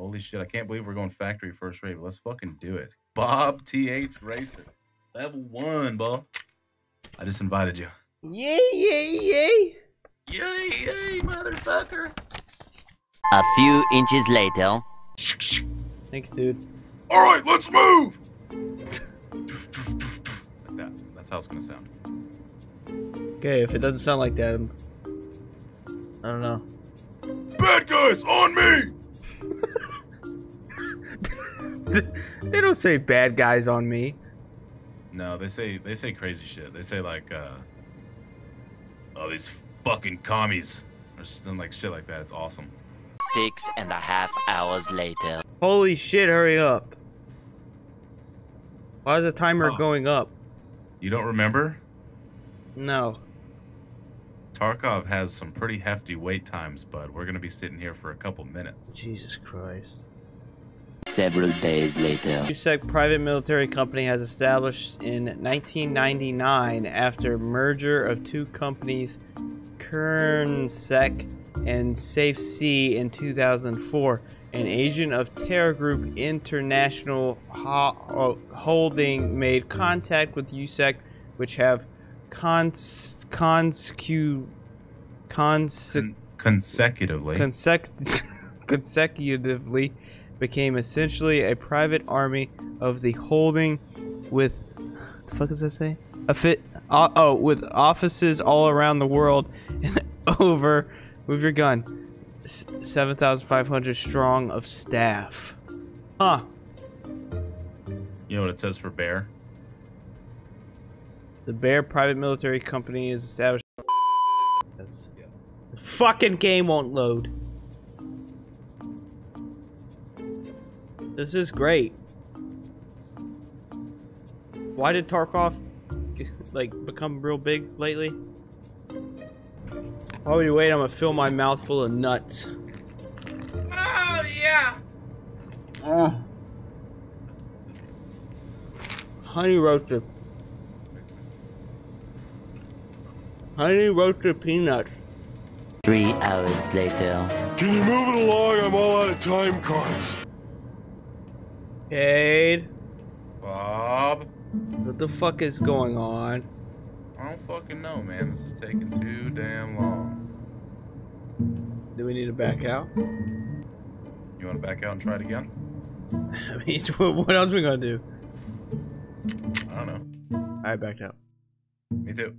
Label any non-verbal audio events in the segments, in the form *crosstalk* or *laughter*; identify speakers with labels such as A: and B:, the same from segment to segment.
A: Holy shit! I can't believe we're going factory first rate. Let's fucking do it. Bob TH Racer, level one, bro. I just invited you.
B: Yay, yay, yay!
A: Yay, yay, motherfucker!
C: A few inches later.
B: Thanks, dude.
A: All right, let's move. like that. That's how it's gonna sound.
B: Okay, if it doesn't sound like that, I'm... I don't know.
A: Bad guys on me. *laughs* *laughs*
B: they don't say bad guys on me.
A: No, they say they say crazy shit. They say like, uh, oh these fucking commies or something like shit like that. It's awesome.
C: Six and a half hours later.
B: Holy shit, hurry up. Why is the timer
A: Oh.
B: going up?
A: You don't remember?
B: No.
A: Tarkov has some pretty hefty wait times, bud. we're gonna be sitting here for a couple minutes.
B: Jesus Christ.
C: Several days later.
B: USEC private military company has established in 1999 after merger of two companies, KerdSec and Safe Sea in 2004. An agent of Terra Group International Ho- uh, Holding made contact with USEC, which have cons conscu cons
A: Con- consecutively.
B: consec- *laughs* consecutively became essentially a private army of the holding with the fuck does that say? A fit uh, oh with offices all around the world and *laughs* over move your gun 7500 strong of staff. Huh.
A: You know what it says for bear?
B: the bear private military company is established. The fucking game won't load This is great. Why did Tarkov like become real big lately? While you wait, I'm gonna fill my mouth full of nuts.
A: Oh yeah. Oh.
B: Honey roasted. Honey roasted peanuts.
C: Three hours later.
D: Can you move it along? I'm all out of time cards.
B: Cade,
A: Bob.
B: what the fuck is going on?
A: I don't fucking know, man. This is taking too damn long.
B: Do we need to back out?
A: You want to back out and try it again? *laughs*
B: I mean, *laughs* what else are we gonna do?
A: I don't know.
B: I backed out.
A: Me too.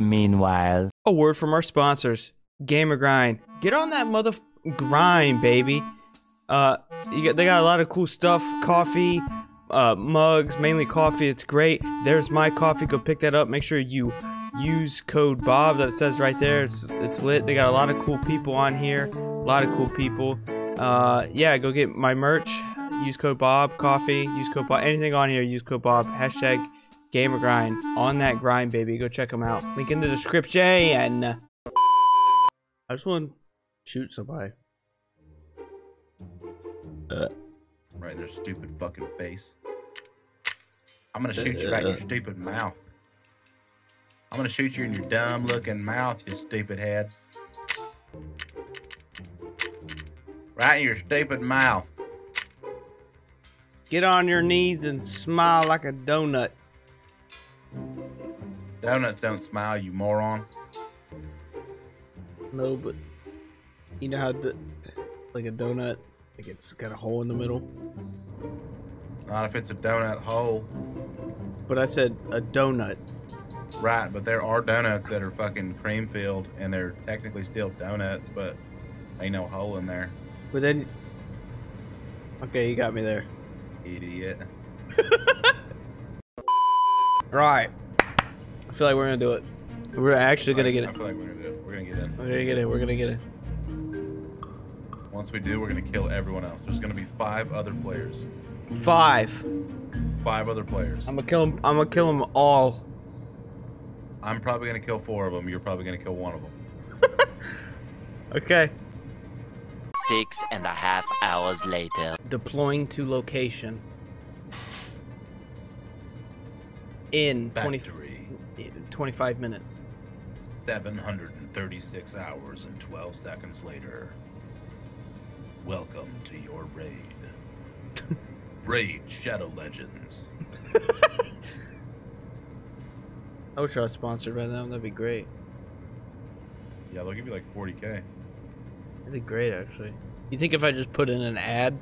C: Meanwhile.
B: A word from our sponsors, Gamer Grind. Get on that mother grind, baby. Uh, you got, they got a lot of cool stuff. Coffee, uh, mugs, mainly coffee. It's great. There's my coffee. Go pick that up. Make sure you use code Bob that says right there. It's it's lit. They got a lot of cool people on here. A lot of cool people. Uh, yeah, go get my merch. Use code Bob. Coffee. Use code Bob. Anything on here. Use code Bob. Hashtag Gamer Grind. On that grind, baby. Go check them out. Link in the description. I just want to shoot somebody.
A: Right in their stupid fucking face. I'm gonna shoot you right in your uh. stupid mouth. I'm gonna shoot you in your dumb looking mouth, you stupid head. Right in your stupid mouth.
B: Get on your knees and smile like a donut.
A: Donuts don't smile, you moron.
B: No, but you know how the like a donut, like it's got a hole in the middle.
A: Not if it's a donut hole.
B: But I said a donut.
A: Right, but there are donuts that are fucking cream filled and they're technically still donuts, but ain't no hole in there.
B: But then, okay, you got me there.
A: Idiot. *laughs*
B: Right. I feel like we're gonna do it. We're actually gonna get it.
A: I feel like we're gonna do it. We're gonna get in.
B: We're gonna get it. We're gonna get it.
A: Once we do, we're gonna kill everyone else. There's gonna be five other players.
B: Five.
A: Five other players.
B: I'm gonna kill them. I'm gonna kill them all.
A: I'm probably gonna kill four of them. You're probably gonna kill one of them. *laughs*
B: Okay.
C: Six and a half hours later.
B: Deploying to location. In 20, 25 minutes.
A: 736 hours and 12 seconds later. Welcome to your raid. *laughs* raid Shadow Legends. *laughs*
B: I wish I was sponsored by them. That'd be great.
A: Yeah, they'll give you like 40k.
B: That'd be great, actually. You think if I just put in an ad,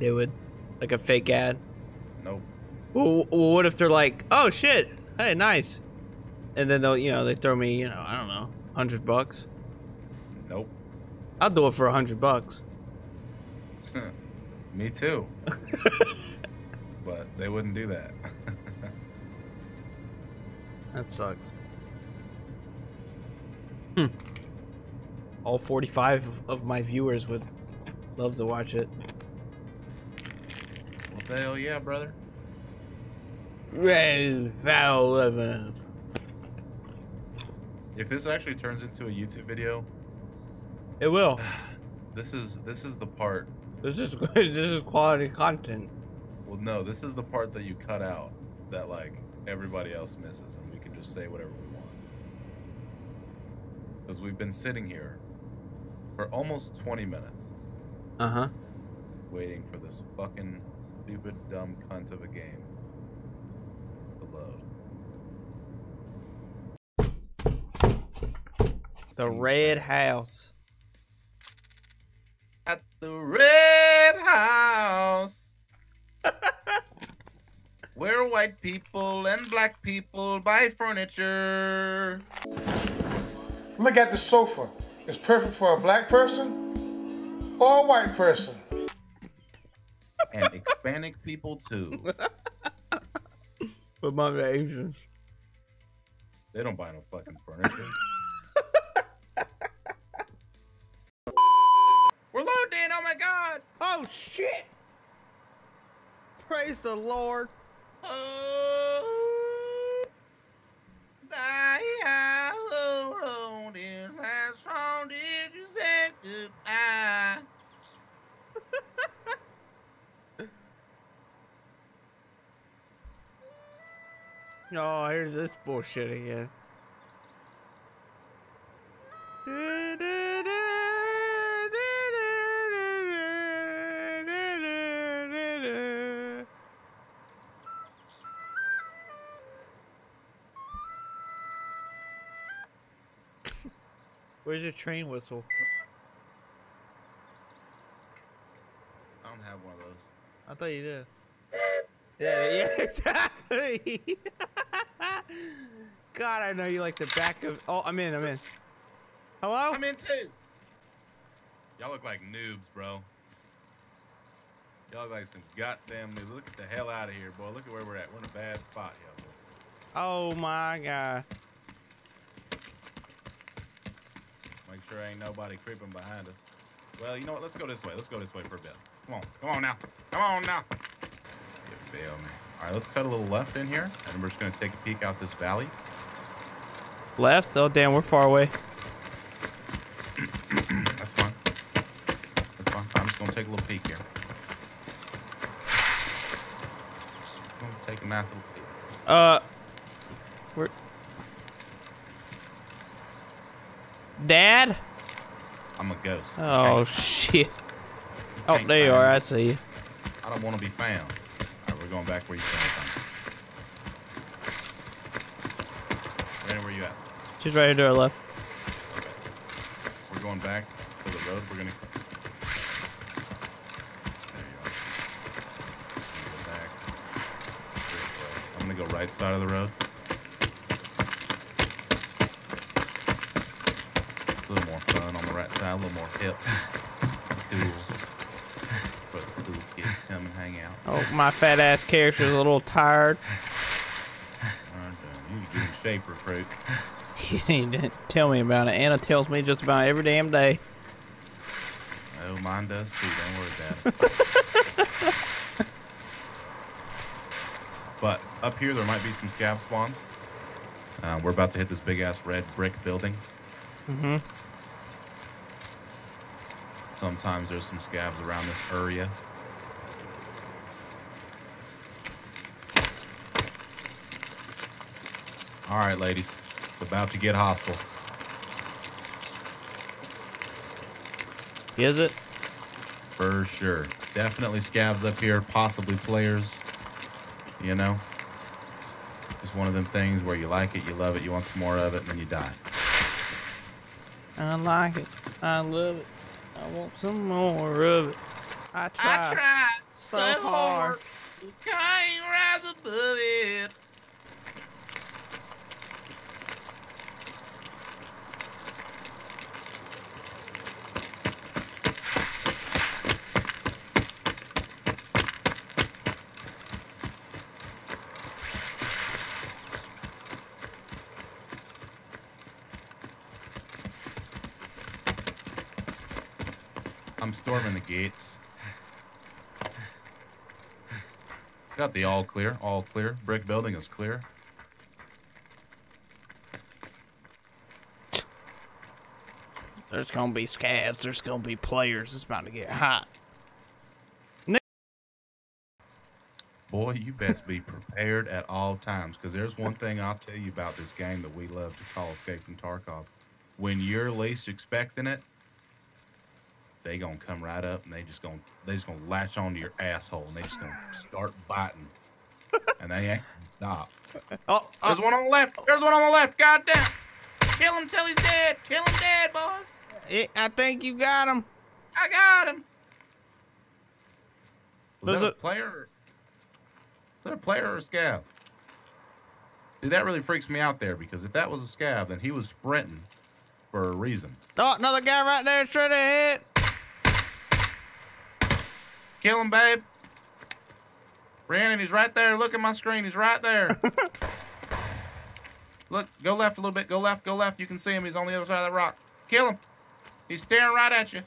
B: they would, like a fake ad?
A: Nope.
B: Well, what if they're like, "Oh shit, hey, nice," and then they'll, you know, they throw me, you know, I don't know, hundred bucks.
A: Nope.
B: I'll do it for a hundred bucks. *laughs*
A: Me too. *laughs* but they wouldn't do that. *laughs*
B: That sucks. Hmm. All 45 of, of my viewers would love to watch it.
A: well, the hell yeah, brother.
B: Ray foul eleven.
A: If this actually turns into a YouTube video,
B: It will. *sighs*
A: this is this is the part.
B: This is *laughs* good. This is quality content.
A: Well, no, this is the part that you cut out that like everybody else misses, and we can just say whatever we want. Because we've been sitting here for almost 20 minutes
B: Uh huh.
A: waiting for this fucking stupid dumb cunt of a game to load.
B: The Red House.
A: At the Red House. *laughs* Where white people and black people buy furniture.
E: Look at the sofa. It's perfect for a black person or a white person.
A: And Hispanic people too. *laughs*
B: With my Asians.
A: They don't buy no fucking furniture. Oh
B: shit! Praise the Lord.
A: Oh, die, oh, loading. How strong did you say goodbye? *laughs*
B: Oh, here's this bullshit again. Where's your train whistle?
A: I don't have one of those.
B: I thought you did. Yeah, *laughs* yeah, exactly. *laughs* God, I know you like the back of. Oh, I'm in. I'm in. Hello?
A: I'm in too. Y'all look like noobs, bro. Y'all look like some goddamn noobs. Look at the hell out of here, boy. Look at where we're at. We're in a bad spot, yo.
B: Oh my God.
A: Make sure ain't nobody creeping behind us. Well, you know what? Let's go this way. Let's go this way for a bit. Come on. Come on now. Come on now. You fail me. All right, let's cut a little left in here, and we're just gonna take a peek out this valley.
B: Left? Oh, damn, we're far away.
A: That's fine. That's fine. I'm just gonna take a little peek here. Gonna take a nice little peek.
B: Uh, we're. Dad?
A: I'm a ghost.
B: Oh
A: okay?
B: shit. Oh, there you are.
A: me.
B: I see you.
A: I don't want to be found. All right, we're going back where you came from. Randy, where you at?
B: She's right here to our left.
A: Okay. We're going back to the road. We're gonna. There you are. Go back. I'm gonna go right side of the road. A little more fun on the right side. A little more hip. The kids come and hang out.
B: Oh, my fat ass character's a little tired.
A: You get in shape, recruit. *laughs*
B: he didn't tell me about it. Anna tells me just about every damn day.
A: Oh, mine does too. Don't worry about it. *laughs* but up here, there might be some scav spawns. Uh, we're about to hit this big ass red brick building.
B: Mm-hmm.
A: Sometimes there's some scavs around this area. All right, ladies. It's about to get hostile.
B: Is it?
A: For sure. Definitely scavs up here, possibly players. You know? Just one of them things where you like it, you love it, you want some more of it, and then you die.
B: I like it. I love it. I want some more of it. I try, so, hard.
A: Can't rise above it. I'm storming the gates. Got the all clear, all clear. Brick building is clear.
B: There's gonna be scavs. There's gonna be players. It's about to get hot.
A: Boy, you best be prepared at all times, because there's one thing I'll tell you about this game that we love to call Escape from Tarkov. When you're least expecting it, they gonna come right up and they just gonna they just gonna latch onto your asshole and they just gonna start biting, and they ain't gonna stop.
B: Oh, uh,
A: There's one on the left. There's one on the left. God damn! Kill him till he's dead. Kill him dead, boys.
B: it, I think you got him.
A: I got him. Was that a
B: a-
A: player? Is that a player or a scav? See, that really freaks me out there because if that was a scav, then he was sprinting for a reason.
B: Oh, another guy right there straight ahead.
A: Kill him, babe. Brandon, he's right there. Look at my screen. He's right there. *laughs* Look, go left a little bit. Go left, go left. You can see him. He's on the other side of that rock. Kill him. He's staring right at you.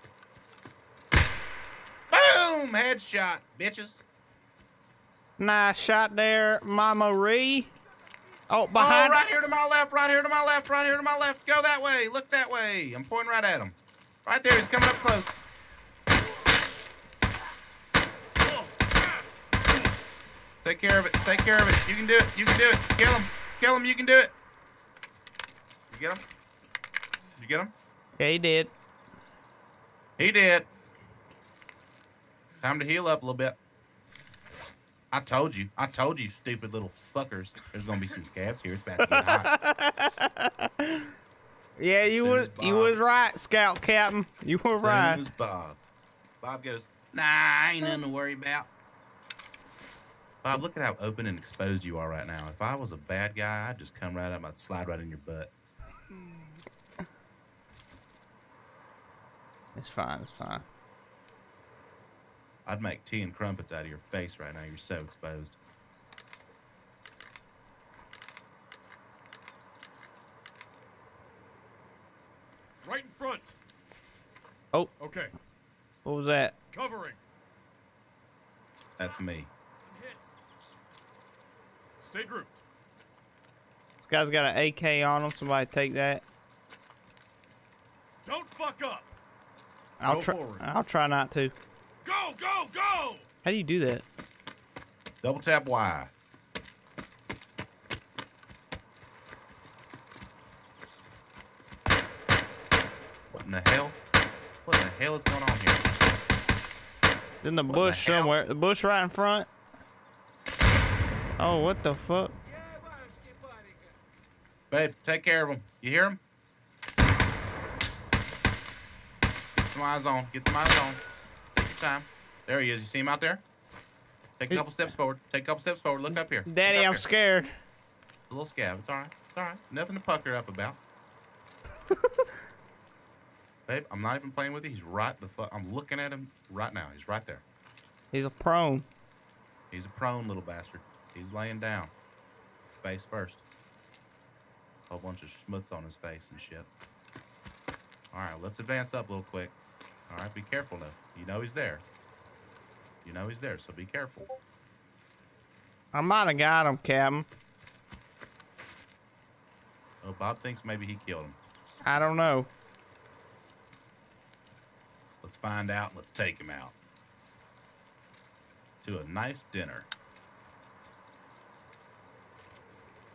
A: Boom! Headshot, bitches.
B: Nice shot there, Mama Ree. Oh, behind.
A: Oh,
B: behind.
A: right here to my left, right here to my left, right here to my left. Go that way. Look that way. I'm pointing right at him. Right there. He's coming up close. Take care of it. Take care of it. You can do it. You can do it. Kill him. Kill him. You can do it. You get him? You get him?
B: Yeah, he did.
A: He did. Time to heal up a little bit. I told you. I told you, stupid little fuckers. There's gonna be some scavs here. It's about to get hot. *laughs*
B: Yeah, you was
A: as
B: you was right, Scout Captain. You were right.
A: Bob. Bob goes, Nah, I ain't nothing to worry about. Bob, look at how open and exposed you are right now. If I was a bad guy, I'd just come right up, I'd slide right in your butt.
B: It's fine. It's fine.
A: I'd make tea and crumpets out of your face right now. You're so exposed.
D: Right in front.
B: Oh.
D: Okay.
B: What was that?
D: Covering.
A: That's me.
D: Stay grouped.
B: This guy's got an AK on him. Somebody take that.
D: Don't fuck up.
B: I'll
D: Go
B: try.
D: forward.
B: I'll try not to.
D: Go, go, go!
B: How do you do that?
A: Double tap Y. What in the hell? What in the hell is going on here?
B: It's in the
A: What
B: bush
A: hell?
B: somewhere. The bush right in front. Oh, what the fuck?
A: Babe, take care of him. You hear him? Get some eyes on. Get some eyes on. Take your time. There he is. You see him out there? Take a couple steps forward. Take a couple steps forward. Look up here.
B: Daddy,
A: up
B: I'm
A: here.
B: scared.
A: A little scav. It's all right. It's all right. Nothing to pucker up about. *laughs* Babe, I'm not even playing with you. He's right the fuck. I'm looking at him right now. He's right there.
B: He's a prone.
A: He's a prone little bastard. He's laying down. Face first. Whole bunch of schmutz on his face and shit. Alright, let's advance up a little quick. Alright, be careful now. You know he's there. You know he's there, so be careful.
B: I might have got him, Captain.
A: Oh, Bob thinks maybe he killed him.
B: I don't know.
A: Let's find out. Let's take him out. To a nice dinner.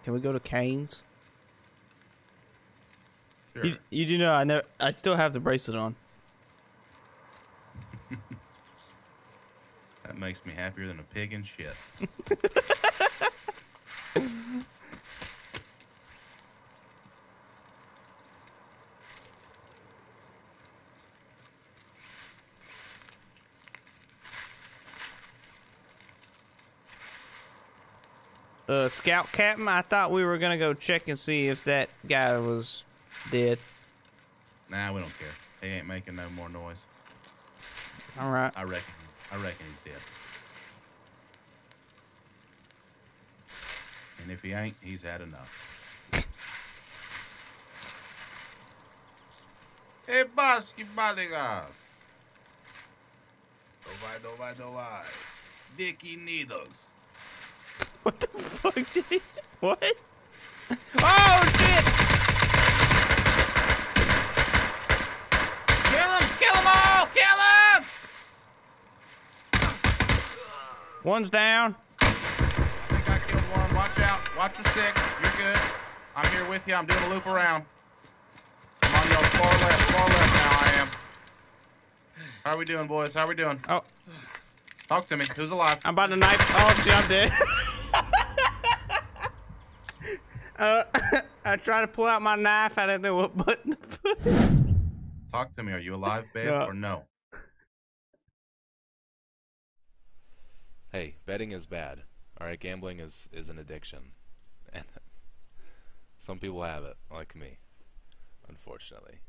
B: Can we go to Kane's?
A: Sure.
B: You, you do know I know I still have the bracelet on. *laughs*
A: that makes me happier than a pig in shit. *laughs*
B: Scout Captain, I thought we were gonna go check and see if that guy was dead.
A: Nah, we don't care. He ain't making no more noise.
B: All right.
A: I reckon. I reckon he's dead. And if he ain't, he's had enough. *laughs* hey, Basky Baligas. Dovai, dovai, dovai. Dicky Needles. *laughs*
B: What the fuck, dude? What? Oh shit!
A: Kill him! Kill them all! Kill him!
B: One's down.
A: I think I killed one. Watch out. Watch your six. You're good. I'm here with you. I'm doing a loop around. I'm on your far left. Far left now, I am. How are we doing, boys? How are we doing?
B: Oh,
A: Talk to me. Who's alive?
B: I'm about to knife. Oh shit, I'm dead. *laughs* uh, *laughs* I tried to pull out my knife. I didn't know what button. to push.
A: Talk to me. Are you alive, babe,
B: No.
A: or no?
F: Hey, betting is bad. All right, gambling is is an addiction, *laughs* and some people have it, like me, unfortunately.